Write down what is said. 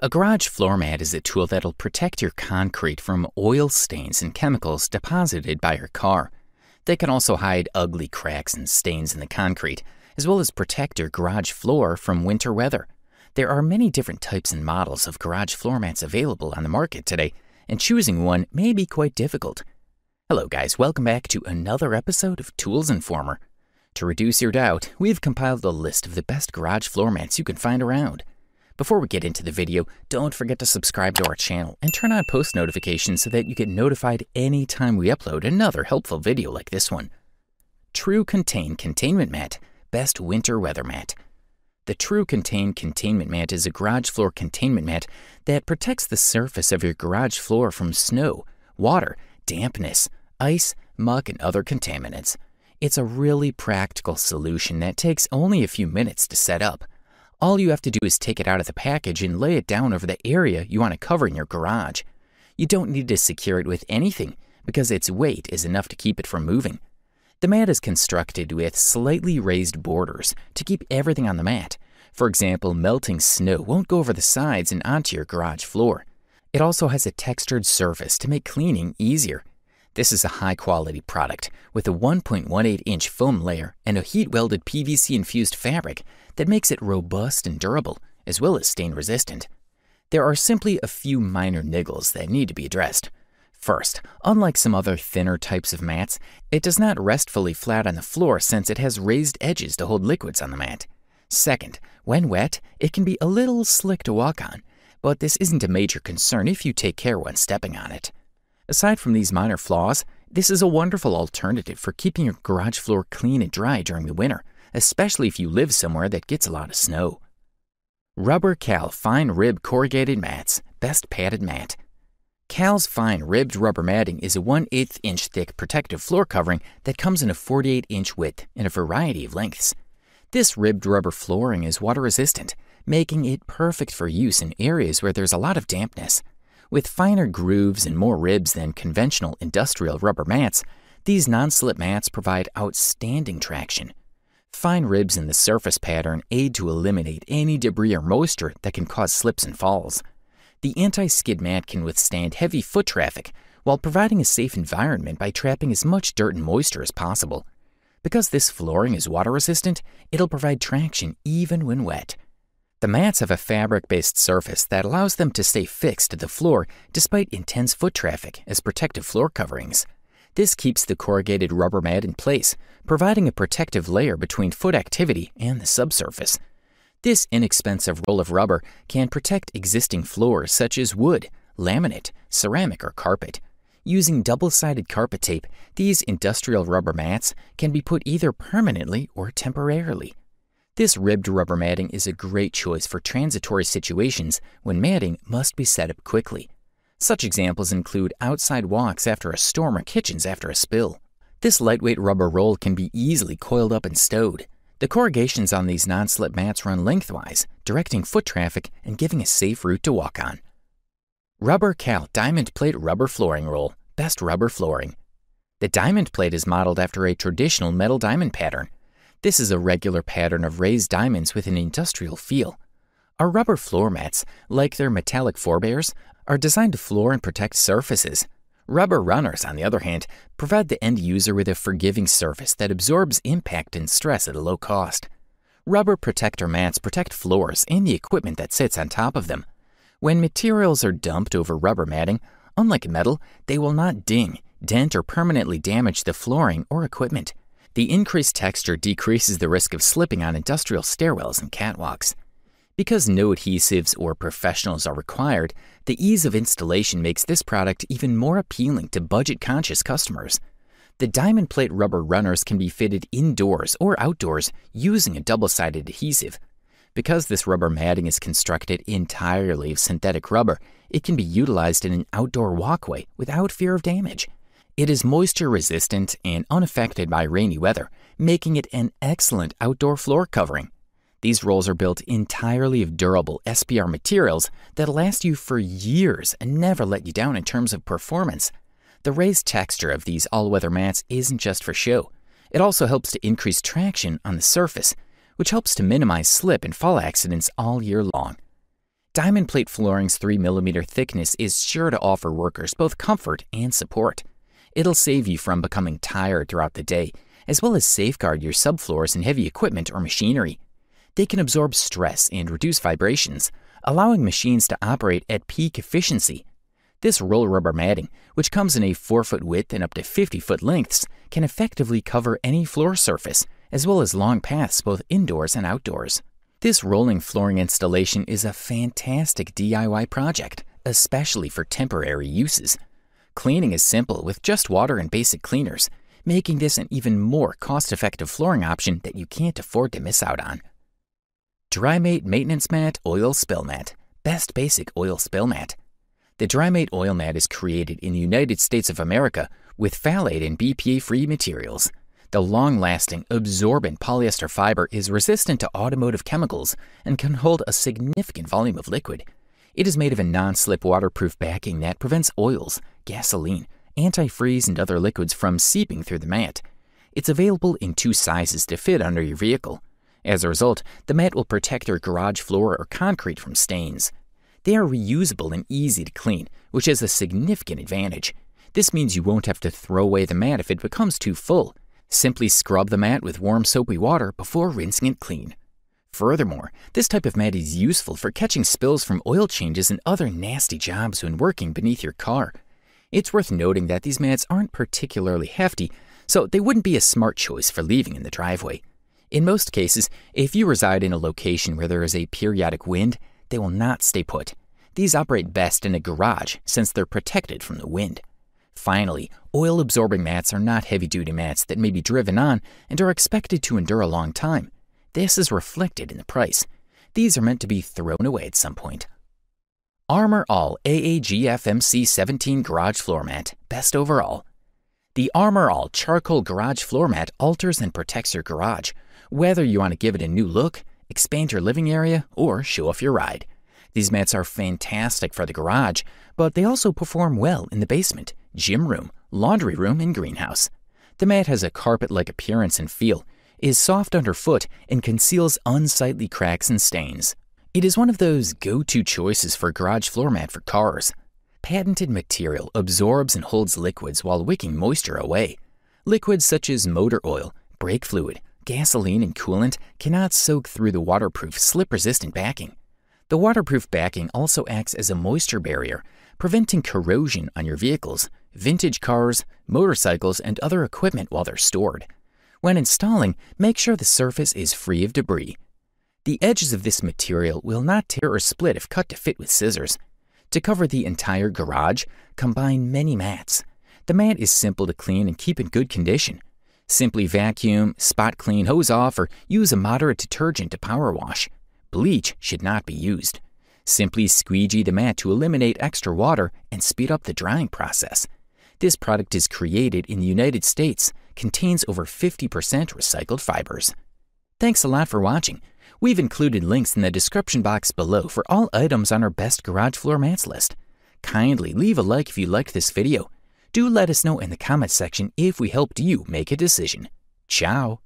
A garage floor mat is a tool that'll protect your concrete from oil stains and chemicals deposited by your car. They can also hide ugly cracks and stains in the concrete, as well as protect your garage floor from winter weather. There are many different types and models of garage floor mats available on the market today, and choosing one may be quite difficult. Hello, guys, welcome back to another episode of Tools Informer. To reduce your doubt, we've compiled a list of the best garage floor mats you can find around. Before we get into the video, don't forget to subscribe to our channel and turn on post notifications so that you get notified anytime we upload another helpful video like this one. TruContain Containment Mat Best Winter Weather Mat. The TruContain Containment Mat is a garage floor containment mat that protects the surface of your garage floor from snow, water, dampness, ice, muck, and other contaminants. It's a really practical solution that takes only a few minutes to set up. All you have to do is take it out of the package and lay it down over the area you want to cover in your garage. You don't need to secure it with anything because its weight is enough to keep it from moving. The mat is constructed with slightly raised borders to keep everything on the mat. For example, melting snow won't go over the sides and onto your garage floor. It also has a textured surface to make cleaning easier. This is a high quality product with a 1.18 inch foam layer and a heat welded PVC infused fabric that makes it robust and durable, as well as stain resistant. There are simply a few minor niggles that need to be addressed. First, unlike some other thinner types of mats, it does not rest fully flat on the floor since it has raised edges to hold liquids on the mat. Second, when wet, it can be a little slick to walk on, but this isn't a major concern if you take care when stepping on it. Aside from these minor flaws, this is a wonderful alternative for keeping your garage floor clean and dry during the winter, especially if you live somewhere that gets a lot of snow. Rubber Cal Fine Rib Corrugated Mats, Best Padded Mat. Cal's fine ribbed rubber matting is a 1 8 inch thick protective floor covering that comes in a 48 inch width in a variety of lengths. This ribbed rubber flooring is water resistant, making it perfect for use in areas where there's a lot of dampness. With finer grooves and more ribs than conventional industrial rubber mats, these non slip mats provide outstanding traction. Fine ribs in the surface pattern aid to eliminate any debris or moisture that can cause slips and falls. The anti skid mat can withstand heavy foot traffic while providing a safe environment by trapping as much dirt and moisture as possible. Because this flooring is water resistant, it'll provide traction even when wet. The mats have a fabric based surface that allows them to stay fixed to the floor despite intense foot traffic as protective floor coverings. This keeps the corrugated rubber mat in place, providing a protective layer between foot activity and the subsurface. This inexpensive roll of rubber can protect existing floors such as wood, laminate, ceramic, or carpet. Using double sided carpet tape, these industrial rubber mats can be put either permanently or temporarily. This ribbed rubber matting is a great choice for transitory situations when matting must be set up quickly. Such examples include outside walks after a storm or kitchens after a spill. This lightweight rubber roll can be easily coiled up and stowed. The corrugations on these non slip mats run lengthwise, directing foot traffic and giving a safe route to walk on. Rubber Cal Diamond Plate Rubber Flooring Roll Best Rubber Flooring. The diamond plate is modeled after a traditional metal diamond pattern. This is a regular pattern of raised diamonds with an industrial feel. Our rubber floor mats, like their metallic forebears, are designed to floor and protect surfaces. Rubber runners, on the other hand, provide the end user with a forgiving surface that absorbs impact and stress at a low cost. Rubber protector mats protect floors and the equipment that sits on top of them. When materials are dumped over rubber matting, unlike metal, they will not ding, dent, or permanently damage the flooring or equipment. The increased texture decreases the risk of slipping on industrial stairwells and catwalks. Because no adhesives or professionals are required, the ease of installation makes this product even more appealing to budget conscious customers. The diamond plate rubber runners can be fitted indoors or outdoors using a double sided adhesive. Because this rubber matting is constructed entirely of synthetic rubber, it can be utilized in an outdoor walkway without fear of damage. It is moisture resistant and unaffected by rainy weather, making it an excellent outdoor floor covering. These rolls are built entirely of durable SBR materials that last you for years and never let you down in terms of performance. The raised texture of these all weather mats isn't just for show, it also helps to increase traction on the surface, which helps to minimize slip and fall accidents all year long. Diamond plate flooring's 3mm thickness is sure to offer workers both comfort and support. It'll save you from becoming tired throughout the day, as well as safeguard your subfloors and heavy equipment or machinery. They can absorb stress and reduce vibrations, allowing machines to operate at peak efficiency. This roll rubber matting, which comes in a 4 foot width and up to 50 foot lengths, can effectively cover any floor surface, as well as long paths both indoors and outdoors. This rolling flooring installation is a fantastic DIY project, especially for temporary uses. Cleaning is simple with just water and basic cleaners, making this an even more cost effective flooring option that you can't afford to miss out on. DryMate Maintenance Mat Oil Spill Mat Best Basic Oil Spill Mat. The DryMate Oil Mat is created in the United States of America with phthalate and BPA free materials. The long lasting, absorbent polyester fiber is resistant to automotive chemicals and can hold a significant volume of liquid. It is made of a non slip waterproof backing that prevents oils, gasoline, antifreeze, and other liquids from seeping through the mat. It's available in two sizes to fit under your vehicle. As a result, the mat will protect your garage floor or concrete from stains. They are reusable and easy to clean, which is a significant advantage. This means you won't have to throw away the mat if it becomes too full. Simply scrub the mat with warm soapy water before rinsing it clean. Furthermore, this type of mat is useful for catching spills from oil changes and other nasty jobs when working beneath your car. It's worth noting that these mats aren't particularly hefty, so they wouldn't be a smart choice for leaving in the driveway. In most cases, if you reside in a location where there is a periodic wind, they will not stay put. These operate best in a garage since they're protected from the wind. Finally, oil absorbing mats are not heavy duty mats that may be driven on and are expected to endure a long time. This is reflected in the price. These are meant to be thrown away at some point. Armor All AAGFMC 17 Garage Floor Mat, best overall. The Armor All charcoal garage floor mat alters and protects your garage, whether you want to give it a new look, expand your living area, or show off your ride. These mats are fantastic for the garage, but they also perform well in the basement, gym room, laundry room, and greenhouse. The mat has a carpet like appearance and feel, is soft underfoot, and conceals unsightly cracks and stains. It is one of those go to choices for garage floor mat for cars. Patented material absorbs and holds liquids while wicking moisture away. Liquids such as motor oil, brake fluid, gasoline, and coolant cannot soak through the waterproof, slip resistant backing. The waterproof backing also acts as a moisture barrier, preventing corrosion on your vehicles, vintage cars, motorcycles, and other equipment while they're stored. When installing, make sure the surface is free of debris. The edges of this material will not tear or split if cut to fit with scissors. To cover the entire garage, combine many mats. The mat is simple to clean and keep in good condition. Simply vacuum, spot clean, hose off, or use a moderate detergent to power wash. Bleach should not be used. Simply squeegee the mat to eliminate extra water and speed up the drying process. This product is created in the United States, contains over 50% recycled fibers. Thanks a lot for watching. We've included links in the description box below for all items on our best garage floor mats list. Kindly leave a like if you liked this video. Do let us know in the comments section if we helped you make a decision. Ciao!